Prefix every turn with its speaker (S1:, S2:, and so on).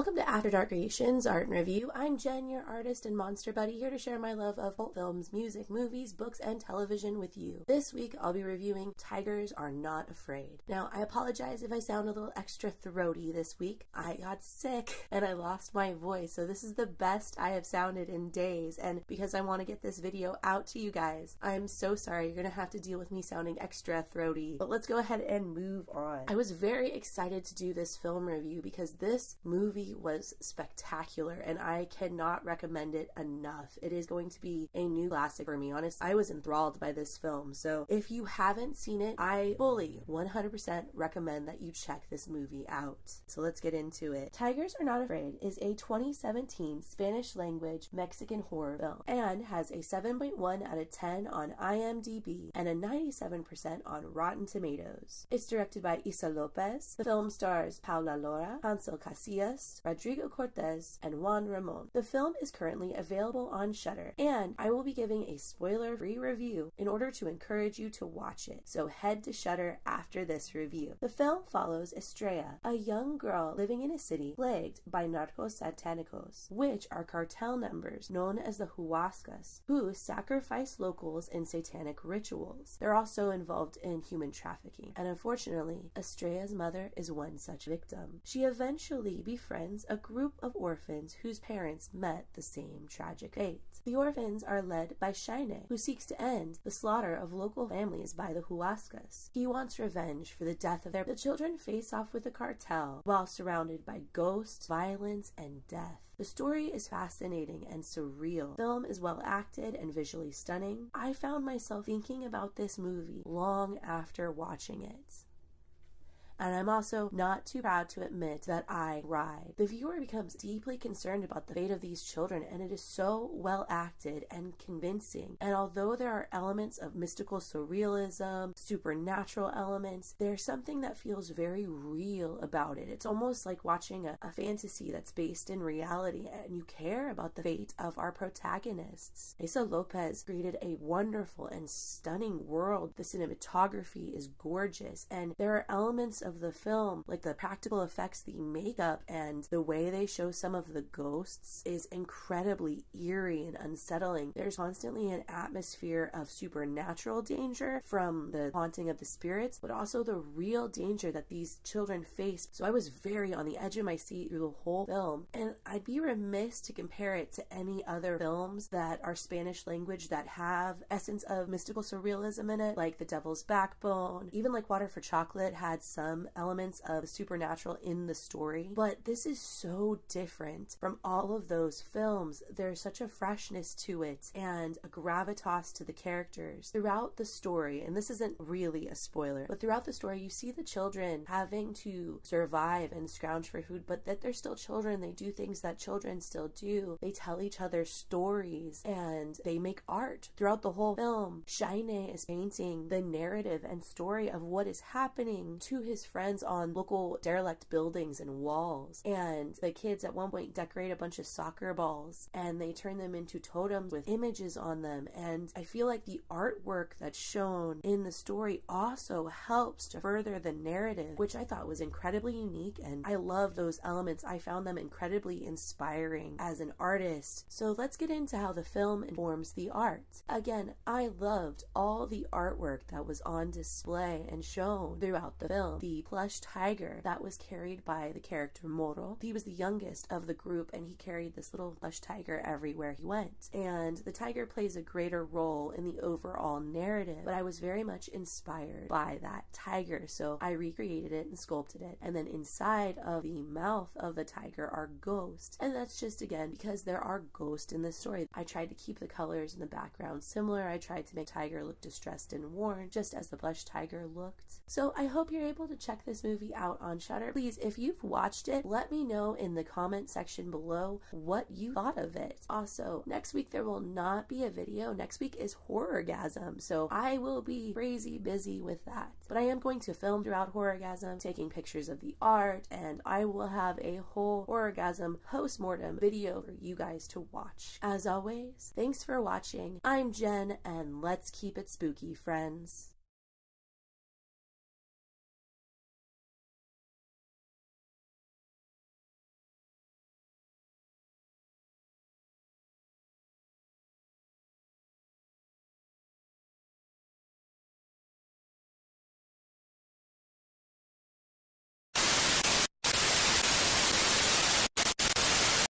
S1: Welcome to After Dark Creations Art and Review. I'm Jen, your artist and monster buddy, here to share my love of cult films, music, movies, books, and television with you. This week, I'll be reviewing Tigers Are Not Afraid. Now, I apologize if I sound a little extra throaty this week. I got sick and I lost my voice, so this is the best I have sounded in days. And because I want to get this video out to you guys, I'm so sorry. You're going to have to deal with me sounding extra throaty. But let's go ahead and move on. I was very excited to do this film review because this movie was spectacular and I cannot recommend it enough. It is going to be a new classic for me. Honest, I was enthralled by this film. So if you haven't seen it, I fully 100% recommend that you check this movie out. So let's get into it. Tigers Are Not Afraid is a 2017 Spanish language Mexican horror film and has a 7.1 out of 10 on IMDb and a 97% on Rotten Tomatoes. It's directed by Issa Lopez. The film stars Paola Lara, Hanssel Casillas, Rodrigo Cortés, and Juan Ramon. The film is currently available on Shudder, and I will be giving a spoiler-free review in order to encourage you to watch it. So head to Shudder after this review. The film follows Estrella, a young girl living in a city plagued by narcos satanicos, which are cartel members known as the Huascas, who sacrifice locals in satanic rituals. They're also involved in human trafficking, and unfortunately, Estrella's mother is one such victim. She eventually befriends friends a group of orphans whose parents met the same tragic fate. The orphans are led by Shine, who seeks to end the slaughter of local families by the Huascas. He wants revenge for the death of their the children face off with the cartel while surrounded by ghosts, violence, and death. The story is fascinating and surreal. The film is well acted and visually stunning. I found myself thinking about this movie long after watching it and I'm also not too proud to admit that I ride. The viewer becomes deeply concerned about the fate of these children, and it is so well acted and convincing. And although there are elements of mystical surrealism, supernatural elements, there's something that feels very real about it. It's almost like watching a, a fantasy that's based in reality, and you care about the fate of our protagonists. Issa Lopez created a wonderful and stunning world. The cinematography is gorgeous, and there are elements of of the film, like the practical effects, the makeup, and the way they show some of the ghosts is incredibly eerie and unsettling. There's constantly an atmosphere of supernatural danger from the haunting of the spirits, but also the real danger that these children face. So I was very on the edge of my seat through the whole film, and I'd be remiss to compare it to any other films that are Spanish language that have essence of mystical surrealism in it, like The Devil's Backbone, even like Water for Chocolate had some elements of supernatural in the story, but this is so different from all of those films. There's such a freshness to it and a gravitas to the characters. Throughout the story, and this isn't really a spoiler, but throughout the story, you see the children having to survive and scrounge for food, but that they're still children. They do things that children still do. They tell each other stories and they make art. Throughout the whole film, Shine is painting the narrative and story of what is happening to his friends on local derelict buildings and walls. And the kids at one point decorate a bunch of soccer balls and they turn them into totems with images on them. And I feel like the artwork that's shown in the story also helps to further the narrative, which I thought was incredibly unique. And I love those elements. I found them incredibly inspiring as an artist. So let's get into how the film informs the art. Again, I loved all the artwork that was on display and shown throughout the film. The plush tiger that was carried by the character Morro. He was the youngest of the group and he carried this little plush tiger everywhere he went. And the tiger plays a greater role in the overall narrative, but I was very much inspired by that tiger. So I recreated it and sculpted it. And then inside of the mouth of the tiger are ghosts. And that's just again because there are ghosts in the story. I tried to keep the colors in the background similar. I tried to make Tiger look distressed and worn, just as the plush tiger looked. So I hope you're able to check this movie out on Shudder. Please, if you've watched it, let me know in the comment section below what you thought of it. Also, next week there will not be a video. Next week is Horrorgasm, so I will be crazy busy with that. But I am going to film throughout Horrorgasm, taking pictures of the art, and I will have a whole Horrorgasm post-mortem video for you guys to watch. As always, thanks for watching. I'm Jen, and let's keep it spooky, friends.